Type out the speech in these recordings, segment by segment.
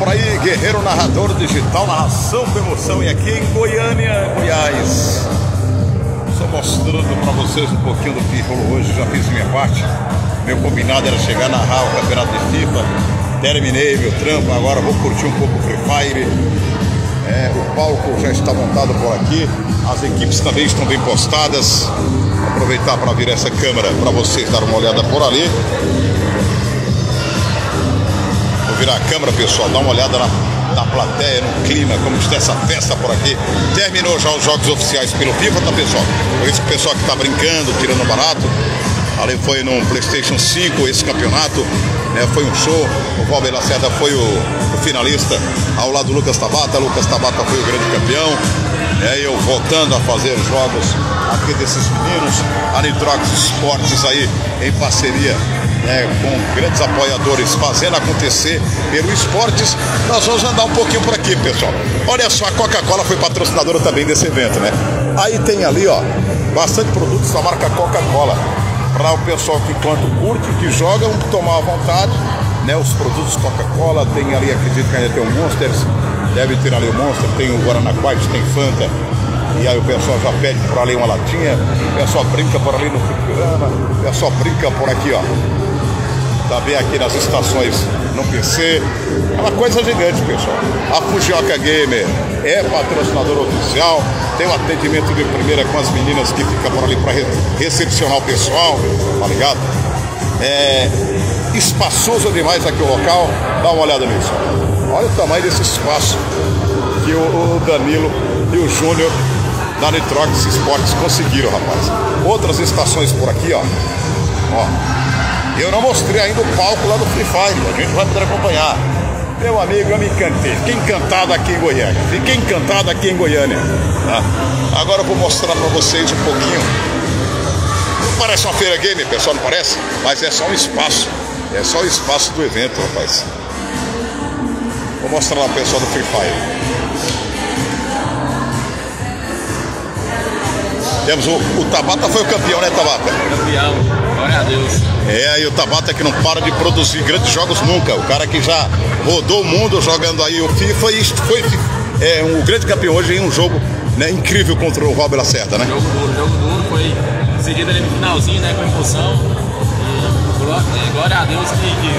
por aí, Guerreiro Narrador Digital, narração com emoção. E aqui em Goiânia, Goiás. Só mostrando para vocês um pouquinho do que rolou hoje. Já fiz minha parte. Meu combinado era chegar a narrar o campeonato de FIFA. Terminei meu trampo, agora vou curtir um pouco o Free Fire. É, o palco já está montado por aqui. As equipes também estão bem postadas. Vou aproveitar para vir essa câmera para vocês dar uma olhada por ali virar a câmera, pessoal, dá uma olhada na, na plateia, no clima, como está essa festa por aqui. Terminou já os jogos oficiais pelo FIFA, tá, pessoal? Por isso que o pessoal que está brincando, tirando barato. Ali foi no PlayStation 5 esse campeonato, né, foi um show. O Valber Lacerda foi o, o, finalista ao lado do Lucas Tabata. Lucas Tabata foi o grande campeão. É, eu voltando a fazer jogos aqui desses meninos, a Nitrox Esportes aí em parceria né, com grandes apoiadores fazendo acontecer pelo esportes. Nós vamos andar um pouquinho por aqui, pessoal. Olha só, a Coca-Cola foi patrocinadora também desse evento, né? Aí tem ali, ó, bastante produtos da marca Coca-Cola. Para o pessoal que enquanto curte, que joga, tomar à vontade, né? Os produtos Coca-Cola, tem ali, acredito que ainda tem o Monsters, deve ter ali o Monster, tem o Guaraná White, tem Fanta. E aí o pessoal já pede por ali uma latinha, o pessoal brinca por ali no fliperama, o pessoal brinca por aqui, ó também aqui nas estações no PC. É uma coisa gigante, pessoal. A Fujioka Gamer é patrocinador oficial, tem um atendimento de primeira com as meninas que ficam por ali para recepcionar o pessoal, tá ligado? É espaçoso demais aqui o local, dá uma olhada nisso. Olha o tamanho desse espaço que o Danilo e o Júnior da Nitrox Esportes conseguiram, rapaz. Outras estações por aqui, ó. Ó, eu não mostrei ainda o palco lá do Free Fire, a gente vai poder acompanhar. Meu amigo, eu me encantei. Fiquei encantado aqui em Goiânia. Fiquei encantado aqui em Goiânia. Tá? Agora eu vou mostrar para vocês um pouquinho. Não parece uma feira game, pessoal, não parece? Mas é só um espaço. É só o espaço do evento, rapaz. Vou mostrar lá o pessoal do Free Fire. Temos o, o Tabata foi o campeão, né, Tabata? Campeão, glória a Deus. É, e o Tabata que não para de produzir grandes jogos nunca. O cara que já rodou o mundo jogando aí o FIFA e foi é, um grande campeão hoje em um jogo né, incrível contra o Valber Lacerda, né? Jogo duro, jogo duro, foi seguido ali no finalzinho, né, com impulsão. E glória a Deus que, que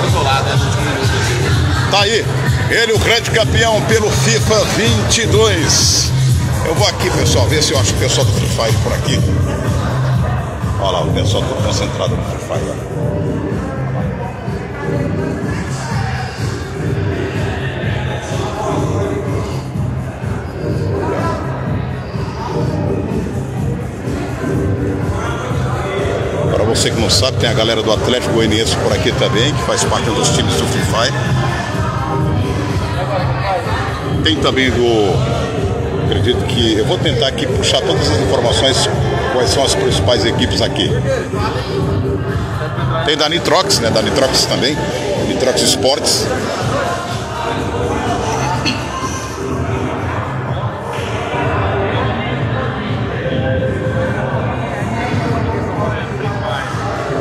foi do lado, né. Tá aí, ele o grande campeão pelo FIFA 22. Eu vou aqui, pessoal, ver se eu acho o pessoal do Free Fire por aqui. Olha lá, o pessoal todo concentrado no Free Fire. Para você que não sabe, tem a galera do Atlético Goianiense por aqui também, que faz parte dos times do Free Fire. Tem também do acredito que eu vou tentar aqui puxar todas as informações quais são as principais equipes aqui. Tem da Nitrox, né? Da Nitrox também, Nitrox Sports.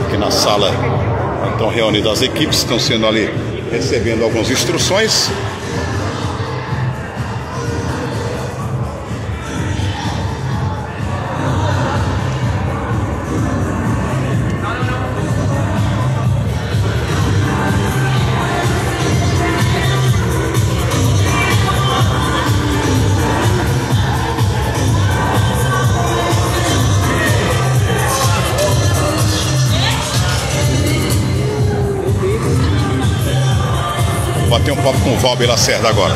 Aqui na sala estão reunidas as equipes, estão sendo ali recebendo algumas instruções. Bater um papo com o Valber Lacerda agora.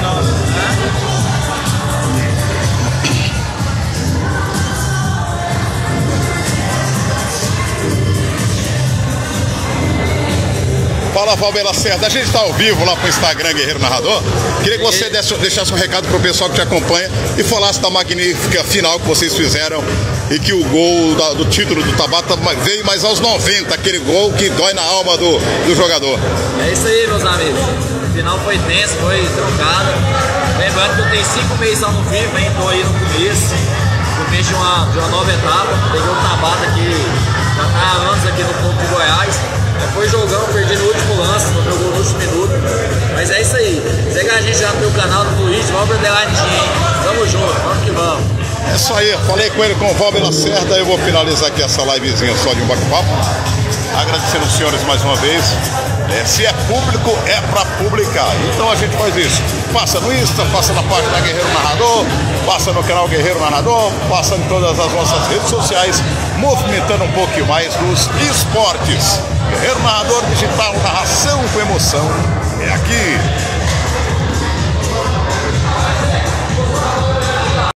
Fala Valber Lacerda, a gente está ao vivo lá pro Instagram Guerreiro Narrador. Queria que você desse, deixasse um recado pro pessoal que te acompanha e falasse da magnífica final que vocês fizeram e que o gol da, do título do Tabata veio mais aos 90, aquele gol que dói na alma do, do jogador. É isso aí, meus amigos. O final foi tenso, foi trocada. Lembrando que eu tenho cinco meses só no FIFA, hein? Tô aí no começo. Começo de uma, de uma nova etapa. Peguei um Tabata que já tá há anos aqui no ponto de Goiás. Foi jogão, perdi no último lance, no meu gol no último minuto. Mas é isso aí. Segue a gente lá no meu canal no Twitch, vamos pro Underline Tamo junto, vamos que vamos. É isso aí, falei com ele com o Valber Lacerda, eu vou finalizar aqui essa livezinha só de um bate-papo. Agradecendo os senhores mais uma vez. É, se é público, é para publicar. Então a gente faz isso. Passa no Insta, passa na página Guerreiro Narrador, passa no canal Guerreiro Narrador, passa em todas as nossas redes sociais, movimentando um pouquinho mais dos esportes. Guerreiro Narrador Digital, narração com emoção. É aqui.